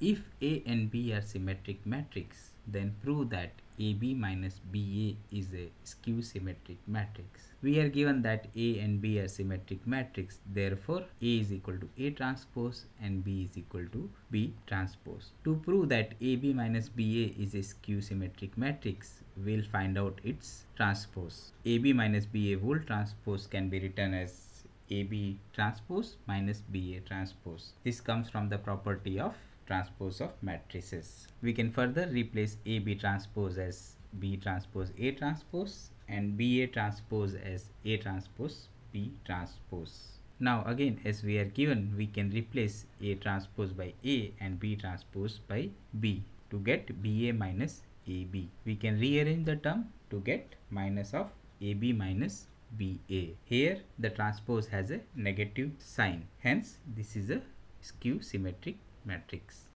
If A and B are symmetric matrix, then prove that AB minus BA is a skew symmetric matrix. We are given that A and B are symmetric matrix, therefore A is equal to A transpose and B is equal to B transpose. To prove that AB minus BA is a skew symmetric matrix, we'll find out its transpose. AB minus BA whole transpose can be written as AB transpose minus BA transpose. This comes from the property of transpose of matrices. We can further replace AB transpose as B transpose A transpose and BA transpose as A transpose B transpose. Now again as we are given we can replace A transpose by A and B transpose by B to get BA minus AB. We can rearrange the term to get minus of AB minus BA. Here the transpose has a negative sign. Hence this is a skew symmetric matrix.